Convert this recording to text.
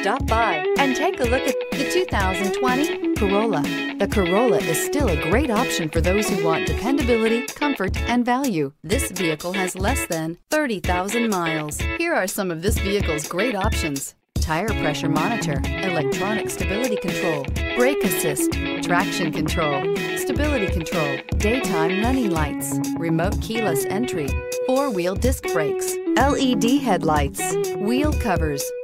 Stop by and take a look at the 2020 Corolla. The Corolla is still a great option for those who want dependability, comfort, and value. This vehicle has less than 30,000 miles. Here are some of this vehicle's great options. Tire pressure monitor, electronic stability control, brake assist, traction control, stability control, daytime running lights, remote keyless entry, four-wheel disc brakes, LED headlights, wheel covers.